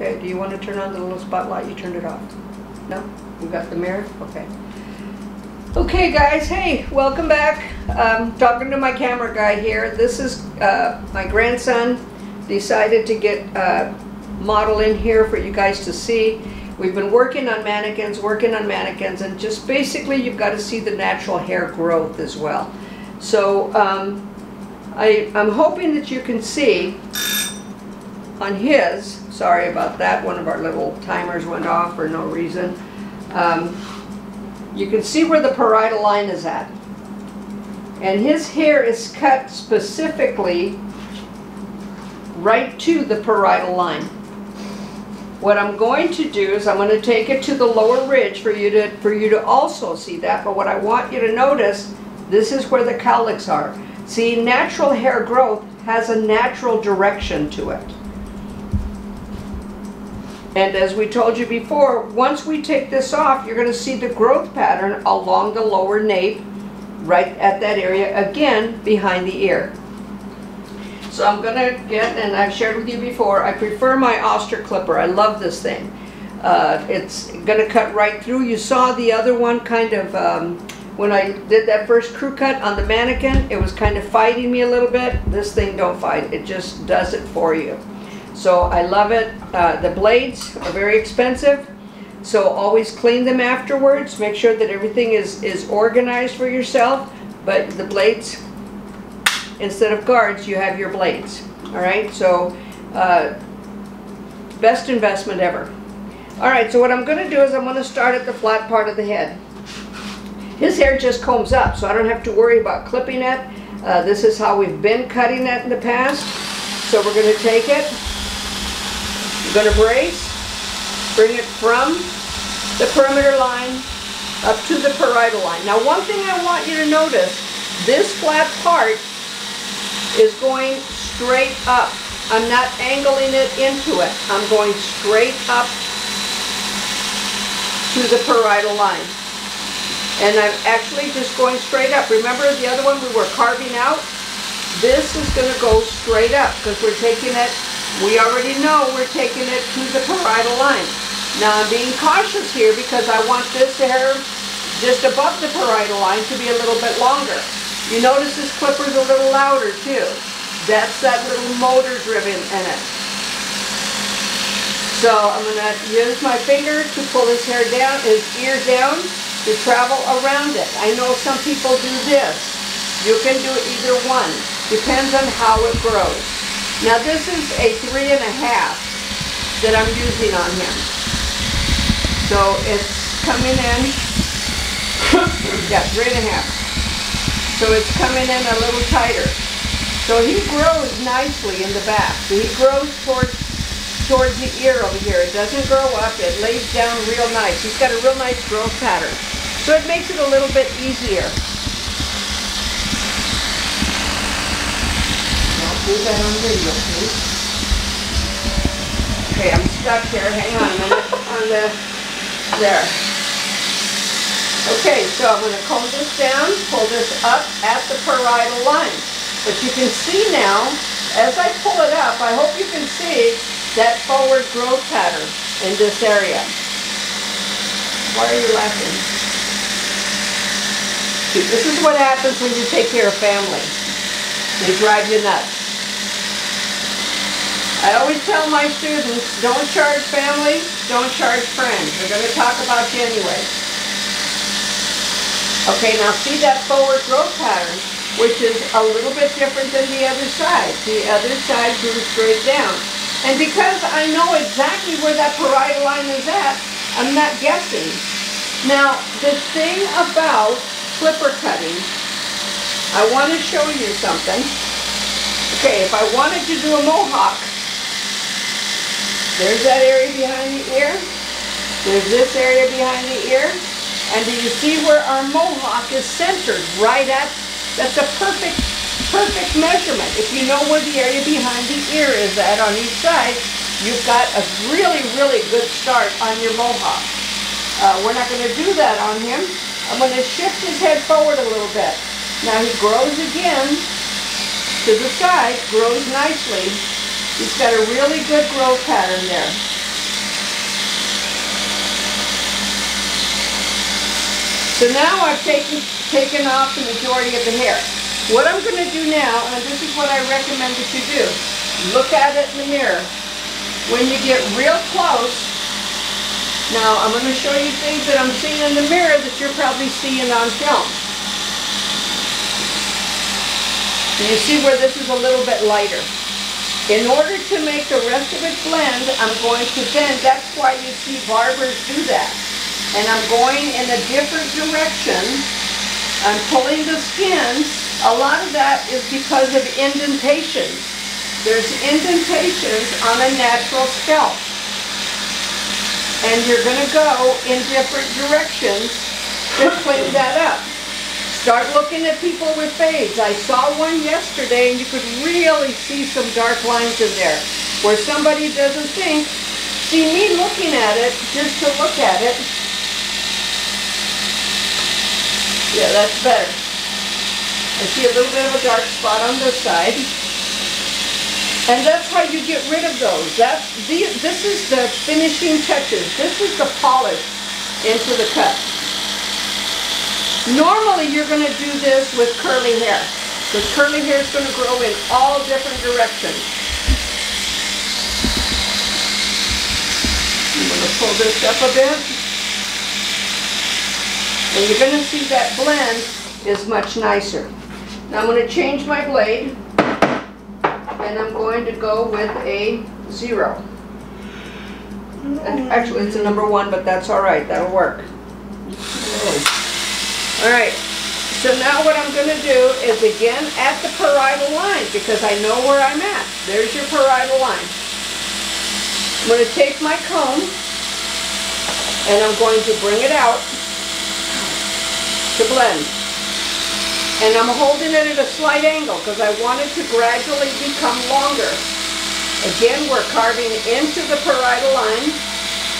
Okay, do you want to turn on the little spotlight? You turned it off? No? You got the mirror? Okay. Okay, guys, hey, welcome back. Um, talking to my camera guy here. This is uh, my grandson decided to get a model in here for you guys to see. We've been working on mannequins, working on mannequins, and just basically you've got to see the natural hair growth as well. So um, I, I'm hoping that you can see on his, sorry about that, one of our little timers went off for no reason. Um, you can see where the parietal line is at. And his hair is cut specifically right to the parietal line. What I'm going to do is I'm going to take it to the lower ridge for you to for you to also see that. But what I want you to notice, this is where the cowlicks are. See, natural hair growth has a natural direction to it. And as we told you before, once we take this off, you're going to see the growth pattern along the lower nape, right at that area, again, behind the ear. So I'm going to get, and I've shared with you before, I prefer my Oster clipper. I love this thing. Uh, it's going to cut right through. You saw the other one kind of, um, when I did that first crew cut on the mannequin, it was kind of fighting me a little bit. This thing don't fight. It just does it for you. So I love it. Uh, the blades are very expensive. So always clean them afterwards. Make sure that everything is, is organized for yourself. But the blades, instead of guards, you have your blades. All right, so uh, best investment ever. All right, so what I'm going to do is I'm going to start at the flat part of the head. His hair just combs up, so I don't have to worry about clipping it. Uh, this is how we've been cutting it in the past. So we're going to take it, you're going to brace, bring it from the perimeter line up to the parietal line. Now one thing I want you to notice, this flat part is going straight up. I'm not angling it into it. I'm going straight up to the parietal line. And I'm actually just going straight up. Remember the other one we were carving out? This is going to go straight up because we're taking it we already know we're taking it to the parietal line. Now I'm being cautious here because I want this hair just above the parietal line to be a little bit longer. You notice this clipper's a little louder too. That's that little motor driven in it. So I'm going to use my finger to pull his hair down, his ear down, to travel around it. I know some people do this. You can do either one. Depends on how it grows. Now this is a three and a half that I'm using on him. So it's coming in, yeah, three and a half. So it's coming in a little tighter. So he grows nicely in the back. So he grows towards towards the ear over here. It doesn't grow up, it lays down real nice. He's got a real nice growth pattern. So it makes it a little bit easier. That. Okay, I'm stuck here. Hang on a minute. on the, there. Okay, so I'm going to comb this down, pull this up at the parietal line. But you can see now, as I pull it up, I hope you can see that forward growth pattern in this area. Why are you laughing? See, this is what happens when you take care of family. They drive you nuts. I always tell my students, don't charge family, don't charge friends. They're going to talk about you anyway. Okay, now see that forward growth pattern, which is a little bit different than the other side. The other side goes straight down. And because I know exactly where that parietal line is at, I'm not guessing. Now, the thing about clipper cutting, I want to show you something. Okay, if I wanted to do a mohawk, there's that area behind the ear. There's this area behind the ear. And do you see where our mohawk is centered? Right at, that's a perfect, perfect measurement. If you know where the area behind the ear is at on each side, you've got a really, really good start on your mohawk. Uh, we're not going to do that on him. I'm going to shift his head forward a little bit. Now he grows again to the side, grows nicely, it's got a really good growth pattern there. So now I've taken, taken off the majority of the hair. What I'm going to do now, and this is what I recommend that you do, look at it in the mirror. When you get real close, now I'm going to show you things that I'm seeing in the mirror that you're probably seeing on film. And you see where this is a little bit lighter. In order to make the rest of it blend, I'm going to bend. That's why you see barbers do that. And I'm going in a different direction. I'm pulling the skin. A lot of that is because of indentations. There's indentations on a natural scalp. And you're gonna go in different directions to clean that up. Start looking at people with fades. I saw one yesterday and you could really see some dark lines in there where somebody doesn't think, see me looking at it, just to look at it. Yeah, that's better. I see a little bit of a dark spot on this side. And that's how you get rid of those. That's this is the finishing touches. This is the polish into the cut. Normally, you're going to do this with curly hair. Because curly hair is going to grow in all different directions. I'm going to pull this up a bit. And you're going to see that blend is much nicer. Now I'm going to change my blade. And I'm going to go with a zero. Actually, it's a number one, but that's all right. That'll work. Oh. All right, so now what I'm gonna do is again at the parietal line because I know where I'm at. There's your parietal line. I'm gonna take my comb and I'm going to bring it out to blend. And I'm holding it at a slight angle because I want it to gradually become longer. Again, we're carving into the parietal line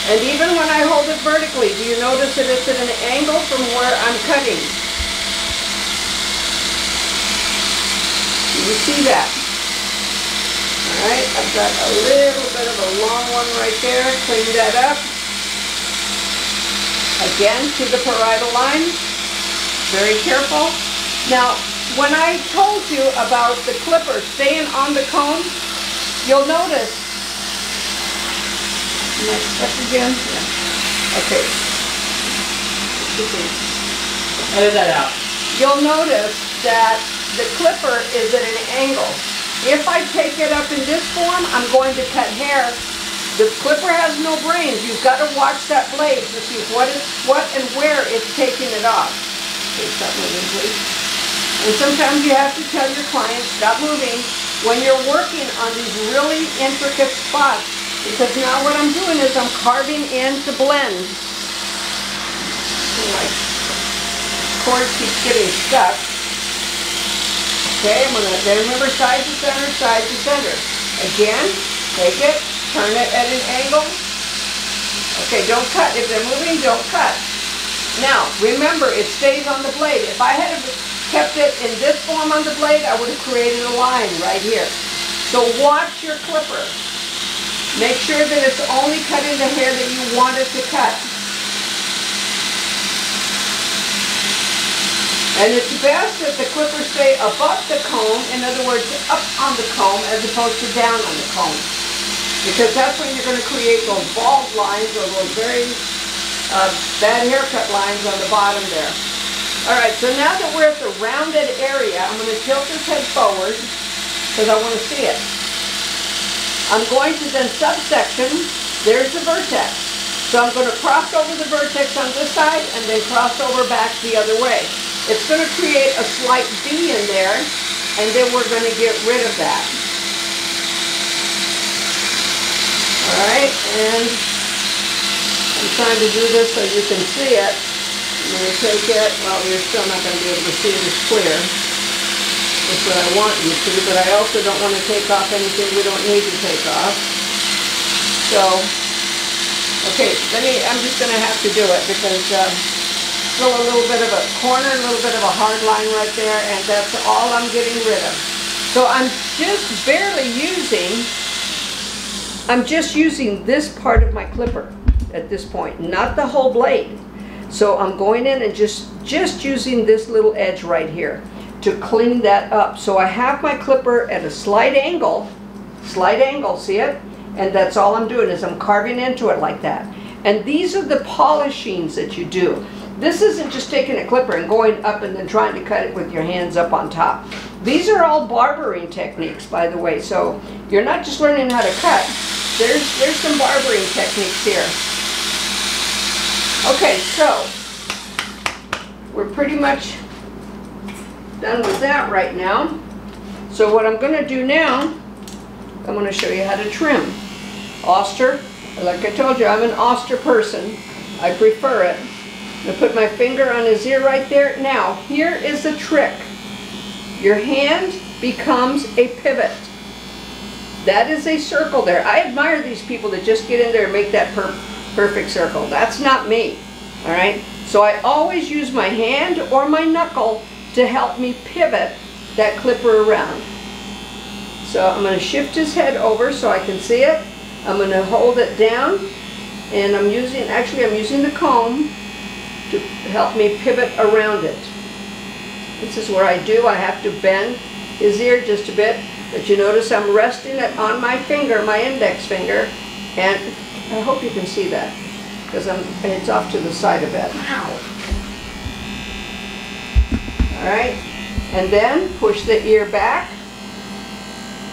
and even when I hold it vertically, do you notice that it's at an angle from where I'm cutting? Do you see that? All right, I've got a little bit of a long one right there. Clean that up. Again, to the parietal line. Very careful. Now, when I told you about the clipper staying on the comb, you'll notice Next step again? Yeah. Okay. Edit that out. You'll notice that the clipper is at an angle. If I take it up in this form, I'm going to cut hair. The clipper has no brains. You've got to watch that blade to see what is what and where it's taking it off. Okay, stop moving, please. And sometimes you have to tell your client, stop moving. When you're working on these really intricate spots, because now what I'm doing is I'm carving in to blend. My cord keeps getting stuck. Okay, I'm gonna, then remember side to center, side to center. Again, take it, turn it at an angle. Okay, don't cut. If they're moving, don't cut. Now, remember, it stays on the blade. If I had kept it in this form on the blade, I would have created a line right here. So watch your clipper. Make sure that it's only cutting the hair that you want it to cut. And it's best that the clippers stay above the comb, in other words, up on the comb as opposed to down on the comb. Because that's when you're going to create those bald lines or those very uh, bad haircut lines on the bottom there. All right, so now that we're at the rounded area, I'm going to tilt this head forward because I want to see it. I'm going to then subsection, there's the vertex. So I'm going to cross over the vertex on this side and then cross over back the other way. It's going to create a slight V in there and then we're going to get rid of that. Alright, and I'm trying to do this so you can see it. I'm going to take it, well you're still not going to be able to see it as clear. That's what I want you to, but I also don't want to take off anything we don't need to take off. So, okay, let me, I'm just going to have to do it because uh, still a little bit of a corner, a little bit of a hard line right there, and that's all I'm getting rid of. So I'm just barely using, I'm just using this part of my clipper at this point, not the whole blade. So I'm going in and just, just using this little edge right here to clean that up. So I have my clipper at a slight angle, slight angle, see it? And that's all I'm doing is I'm carving into it like that. And these are the polishings that you do. This isn't just taking a clipper and going up and then trying to cut it with your hands up on top. These are all barbering techniques, by the way. So you're not just learning how to cut. There's, there's some barbering techniques here. Okay, so we're pretty much done with that right now. So what I'm gonna do now, I'm gonna show you how to trim. Oster, like I told you, I'm an Oster person. I prefer it. I put my finger on his ear right there. Now, here is the trick. Your hand becomes a pivot. That is a circle there. I admire these people that just get in there and make that per perfect circle. That's not me, all right? So I always use my hand or my knuckle to help me pivot that clipper around. So I'm going to shift his head over so I can see it. I'm going to hold it down and I'm using, actually I'm using the comb to help me pivot around it. This is where I do, I have to bend his ear just a bit, but you notice I'm resting it on my finger, my index finger, and I hope you can see that, because it's off to the side a bit. All right, and then push the ear back,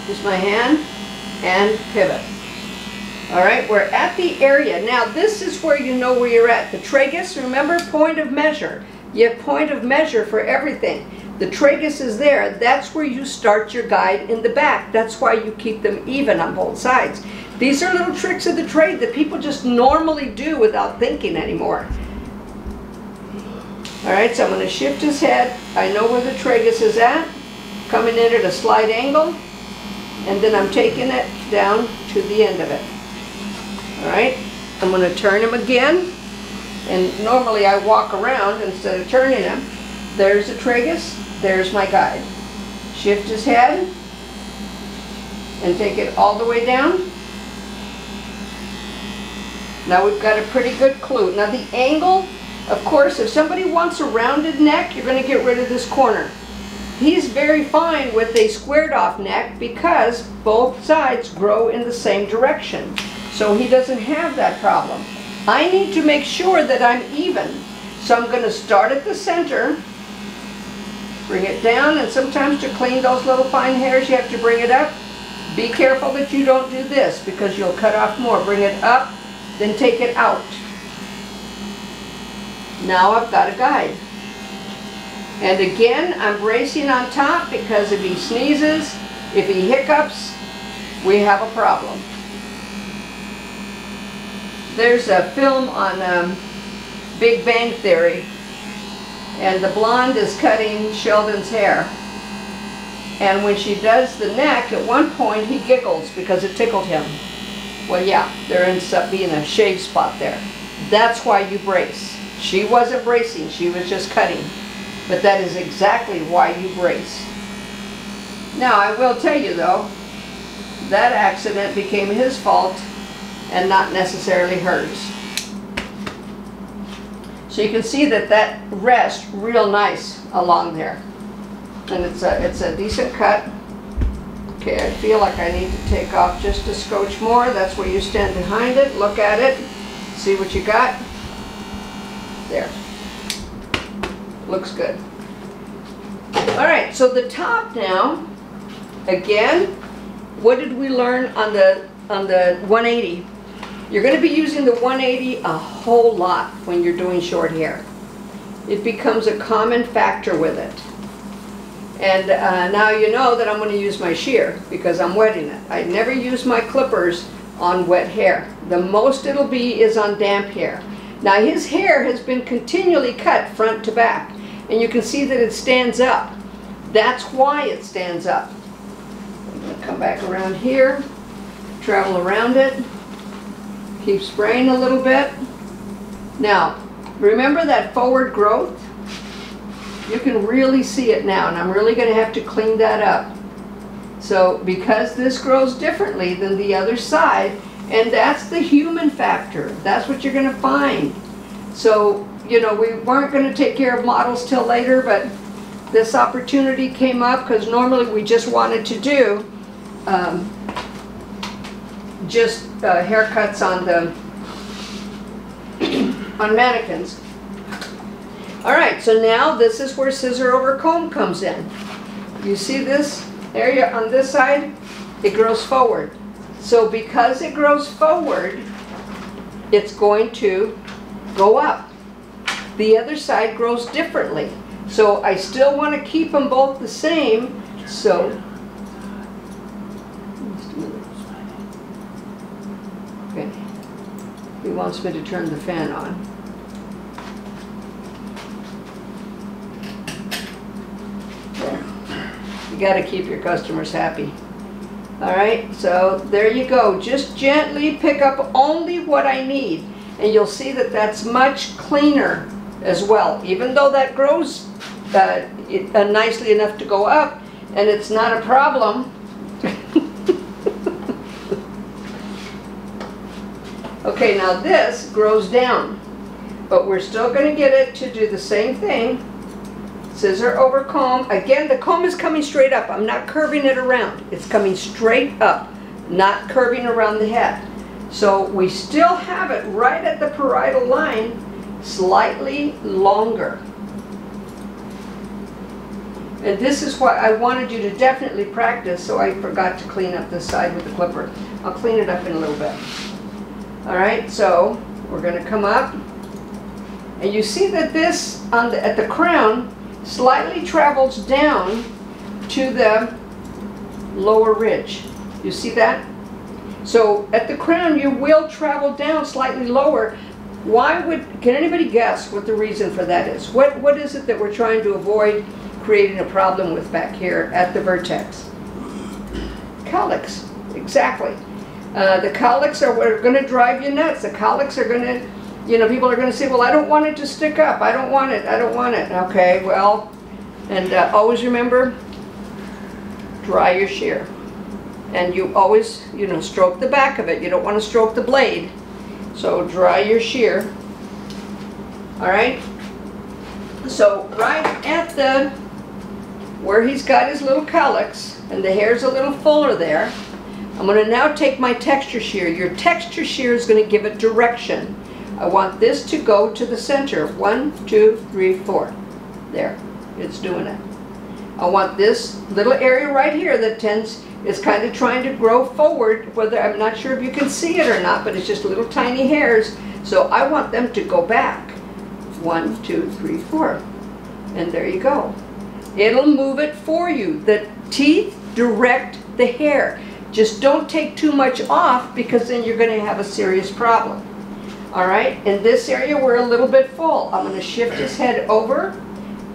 use my hand, and pivot. All right, we're at the area. Now this is where you know where you're at. The tragus, remember, point of measure. You have point of measure for everything. The tragus is there. That's where you start your guide in the back. That's why you keep them even on both sides. These are little tricks of the trade that people just normally do without thinking anymore. All right, so I'm going to shift his head. I know where the tragus is at. Coming in at a slight angle. And then I'm taking it down to the end of it. All right, I'm going to turn him again. And normally I walk around instead of turning him. There's the tragus, there's my guide. Shift his head and take it all the way down. Now we've got a pretty good clue. Now the angle, of course, if somebody wants a rounded neck, you're going to get rid of this corner. He's very fine with a squared off neck because both sides grow in the same direction. So he doesn't have that problem. I need to make sure that I'm even. So I'm going to start at the center, bring it down, and sometimes to clean those little fine hairs, you have to bring it up. Be careful that you don't do this because you'll cut off more. Bring it up, then take it out. Now I've got a guide. And again, I'm bracing on top because if he sneezes, if he hiccups, we have a problem. There's a film on um, Big Bang Theory, and the blonde is cutting Sheldon's hair. And when she does the neck, at one point he giggles because it tickled him. Well, yeah, there ends up being a shave spot there. That's why you brace. She wasn't bracing, she was just cutting. But that is exactly why you brace. Now, I will tell you though, that accident became his fault and not necessarily hers. So you can see that that rests real nice along there. And it's a, it's a decent cut. Okay, I feel like I need to take off just a scotch more. That's where you stand behind it, look at it, see what you got. There. Looks good. All right, so the top now, again, what did we learn on the on the 180? You're going to be using the 180 a whole lot when you're doing short hair. It becomes a common factor with it. And uh, now you know that I'm going to use my shear because I'm wetting it. I never use my clippers on wet hair. The most it'll be is on damp hair. Now his hair has been continually cut front to back and you can see that it stands up. That's why it stands up. I'm going to come back around here, travel around it, keep spraying a little bit. Now, remember that forward growth? You can really see it now, and I'm really going to have to clean that up. So, because this grows differently than the other side, and that's the human factor. That's what you're going to find. So, you know, we weren't gonna take care of models till later, but this opportunity came up, because normally we just wanted to do, um, just uh, haircuts on the, on mannequins. All right, so now this is where scissor over comb comes in. You see this area on this side? It grows forward. So because it grows forward, it's going to go up. The other side grows differently. So I still want to keep them both the same, so. Okay. He wants me to turn the fan on. You gotta keep your customers happy. All right, so there you go. Just gently pick up only what I need. And you'll see that that's much cleaner as well. Even though that grows uh, it- uh, nicely enough to go up, and it's not a problem. Okay, now this grows down, but we're still gonna get it to do the same thing. Scissor over comb. Again, the comb is coming straight up. I'm not curving it around. It's coming straight up, not curving around the head. So we still have it right at the parietal line, slightly longer. And this is what I wanted you to definitely practice, so I forgot to clean up this side with the clipper. I'll clean it up in a little bit. All right, so we're gonna come up. And you see that this, on the, at the crown, slightly travels down to the lower ridge. You see that? So at the crown, you will travel down slightly lower. Why would, can anybody guess what the reason for that is? What, what is it that we're trying to avoid creating a problem with back here at the vertex? Cowlicks, exactly. Uh, the cowlicks are what are going to drive you nuts. The cowlicks are going to, you know, people are going to say, well, I don't want it to stick up. I don't want it. I don't want it. Okay, well, and uh, always remember, dry your shear. And you always, you know, stroke the back of it. You don't want to stroke the blade. So dry your shear. All right? So right at the, where he's got his little cowlicks, and the hair's a little fuller there, I'm going to now take my texture shear. Your texture shear is going to give it direction. I want this to go to the center. One, two, three, four. There, it's doing it. I want this little area right here that tends, is kind of trying to grow forward, whether, I'm not sure if you can see it or not, but it's just little tiny hairs. So I want them to go back. One, two, three, four. And there you go. It'll move it for you. The teeth direct the hair. Just don't take too much off because then you're going to have a serious problem. All right, in this area we're a little bit full. I'm going to shift his head over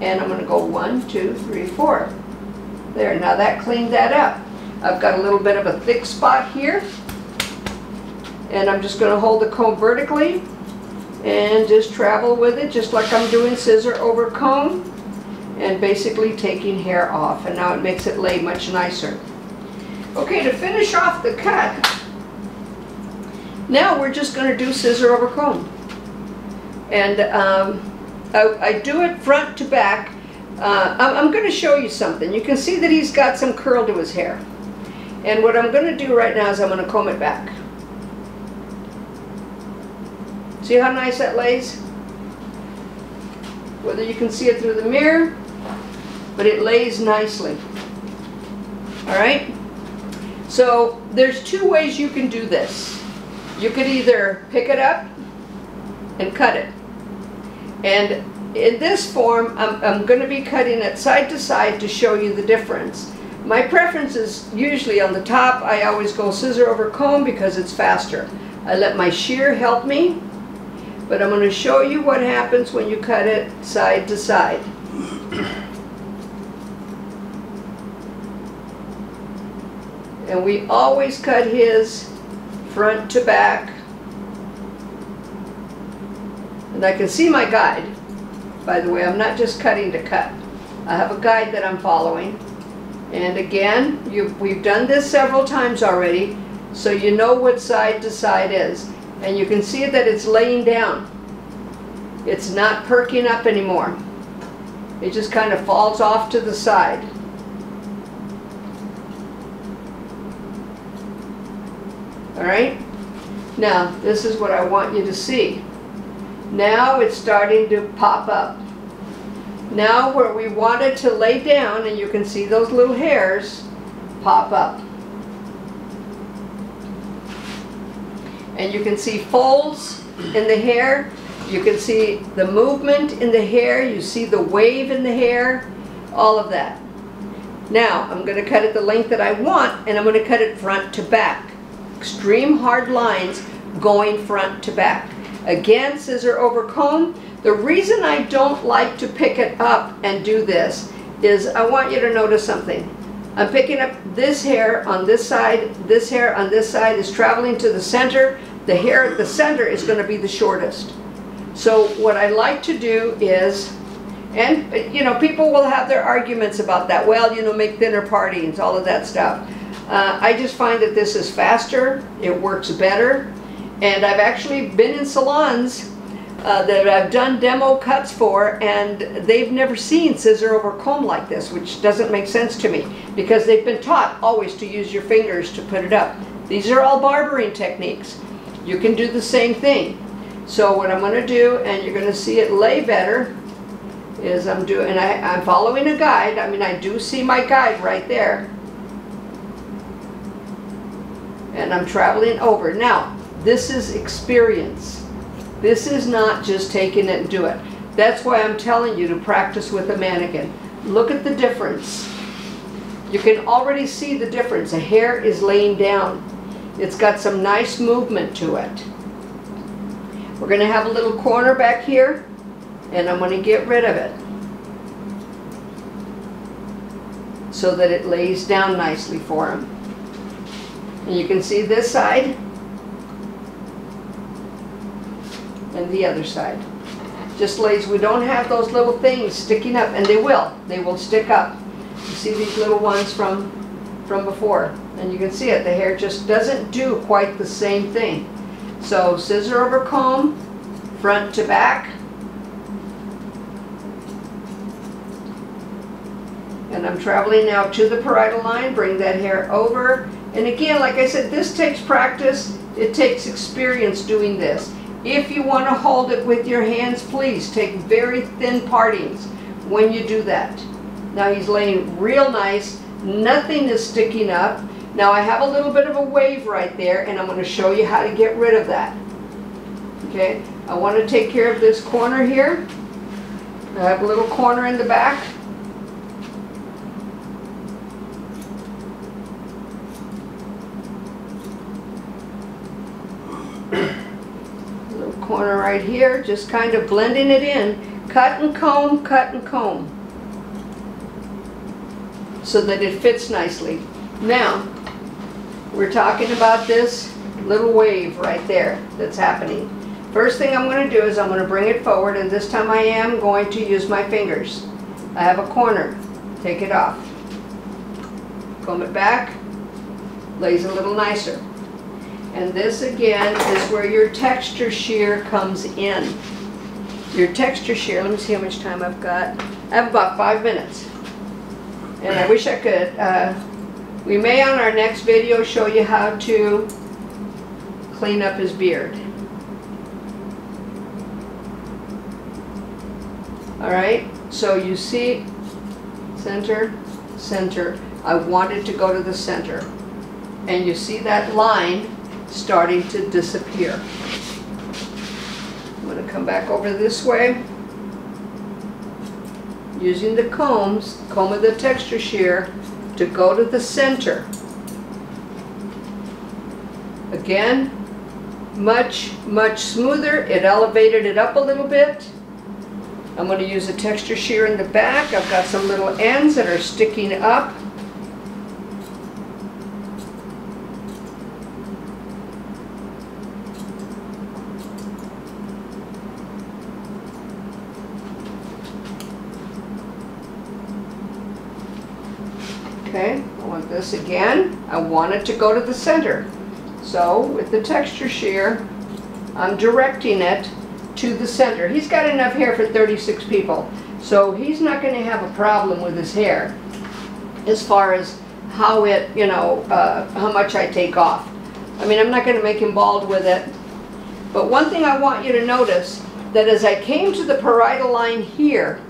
and I'm going to go one, two, three, four. There, now that cleaned that up. I've got a little bit of a thick spot here. And I'm just going to hold the comb vertically and just travel with it just like I'm doing scissor over comb and basically taking hair off. And now it makes it lay much nicer. Okay, to finish off the cut, now we're just going to do scissor over comb. And um, I, I do it front to back. Uh, I'm, I'm going to show you something. You can see that he's got some curl to his hair. And what I'm going to do right now is I'm going to comb it back. See how nice that lays? Whether you can see it through the mirror, but it lays nicely. All right? So there's two ways you can do this. You could either pick it up and cut it. And in this form, I'm, I'm going to be cutting it side to side to show you the difference. My preference is usually on the top, I always go scissor over comb because it's faster. I let my shear help me, but I'm going to show you what happens when you cut it side to side. And we always cut his front to back. And I can see my guide. By the way, I'm not just cutting to cut. I have a guide that I'm following. And again, we've done this several times already, so you know what side to side is. And you can see that it's laying down. It's not perking up anymore. It just kind of falls off to the side. All right? Now, this is what I want you to see. Now it's starting to pop up. Now where we wanted to lay down, and you can see those little hairs pop up. And you can see folds in the hair. You can see the movement in the hair. You see the wave in the hair. All of that. Now, I'm going to cut it the length that I want, and I'm going to cut it front to back. Extreme hard lines going front to back. Again, scissor over comb. The reason I don't like to pick it up and do this is I want you to notice something. I'm picking up this hair on this side, this hair on this side is traveling to the center. The hair at the center is going to be the shortest. So what I like to do is, and you know, people will have their arguments about that. Well, you know, make thinner partings, all of that stuff. Uh, I just find that this is faster, it works better, and I've actually been in salons uh, that I've done demo cuts for and they've never seen scissor over comb like this, which doesn't make sense to me because they've been taught always to use your fingers to put it up. These are all barbering techniques. You can do the same thing. So what I'm going to do, and you're going to see it lay better, is I'm doing, and I, I'm following a guide. I mean, I do see my guide right there. And I'm traveling over. Now, this is experience. This is not just taking it and do it. That's why I'm telling you to practice with a mannequin. Look at the difference. You can already see the difference. The hair is laying down. It's got some nice movement to it. We're going to have a little corner back here, and I'm going to get rid of it. So that it lays down nicely for him. And you can see this side and the other side. Just lays, we don't have those little things sticking up, and they will. They will stick up. You see these little ones from, from before, and you can see it. The hair just doesn't do quite the same thing. So scissor over comb, front to back. And I'm traveling now to the parietal line, bring that hair over. And again, like I said, this takes practice. It takes experience doing this. If you want to hold it with your hands, please take very thin partings when you do that. Now he's laying real nice. Nothing is sticking up. Now I have a little bit of a wave right there and I'm going to show you how to get rid of that. Okay, I want to take care of this corner here. I have a little corner in the back. little corner right here, just kind of blending it in. Cut and comb, cut and comb. So that it fits nicely. Now, we're talking about this little wave right there that's happening. First thing I'm going to do is I'm going to bring it forward and this time I am going to use my fingers. I have a corner. Take it off. Comb it back. Lays a little nicer. And this again is where your texture shear comes in. Your texture shear, let me see how much time I've got. I have about five minutes. And I wish I could, uh, we may on our next video show you how to clean up his beard. All right, so you see center, center. I wanted to go to the center. And you see that line starting to disappear. I'm going to come back over this way. Using the combs, comb of the texture shear, to go to the center. Again, much, much smoother. It elevated it up a little bit. I'm going to use a texture shear in the back. I've got some little ends that are sticking up. Okay, Again. I want it to go to the center. So with the texture shear, I'm directing it to the center. He's got enough hair for 36 people, so he's not going to have a problem with his hair as far as how it, you know, uh, how much I take off. I mean, I'm not going to make him bald with it. But one thing I want you to notice, that as I came to the parietal line here,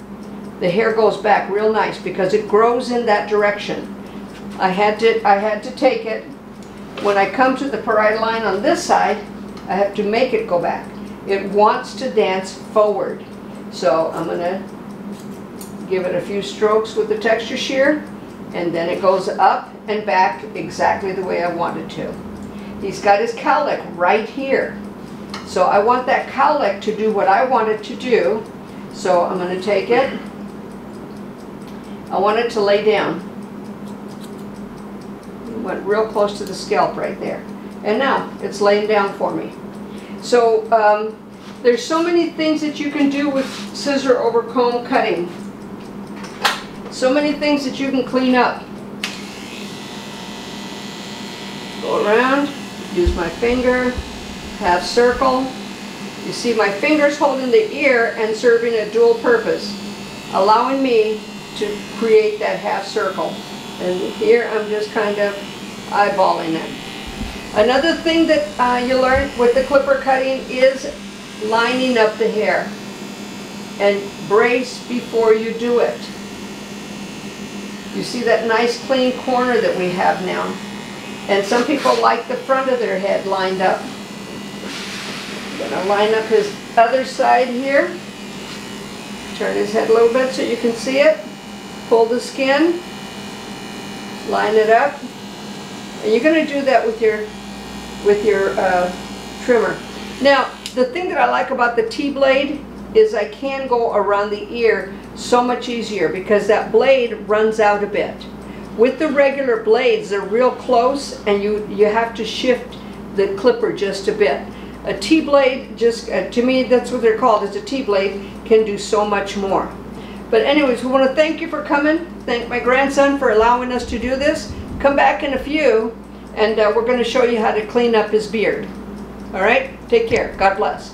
the hair goes back real nice because it grows in that direction. I had to, I had to take it. When I come to the parietal line on this side, I have to make it go back. It wants to dance forward. So I'm gonna give it a few strokes with the texture shear, and then it goes up and back exactly the way I want it to. He's got his cowlick right here. So I want that cowlick to do what I want it to do. So I'm gonna take it. I want it to lay down. Went real close to the scalp right there. And now it's laying down for me. So um, there's so many things that you can do with scissor over comb cutting. So many things that you can clean up. Go around, use my finger, half circle. You see my fingers holding the ear and serving a dual purpose, allowing me to create that half circle. And here I'm just kind of eyeballing it. Another thing that uh, you learn with the clipper cutting is lining up the hair. And brace before you do it. You see that nice clean corner that we have now. And some people like the front of their head lined up. I'm Gonna line up his other side here. Turn his head a little bit so you can see it. Pull the skin. Line it up. And you're gonna do that with your, with your uh, trimmer. Now, the thing that I like about the T-blade is I can go around the ear so much easier because that blade runs out a bit. With the regular blades, they're real close and you, you have to shift the clipper just a bit. A T-blade, just uh, to me, that's what they're called, is a T-blade, can do so much more. But anyways, we want to thank you for coming. Thank my grandson for allowing us to do this. Come back in a few and uh, we're going to show you how to clean up his beard. All right? Take care. God bless.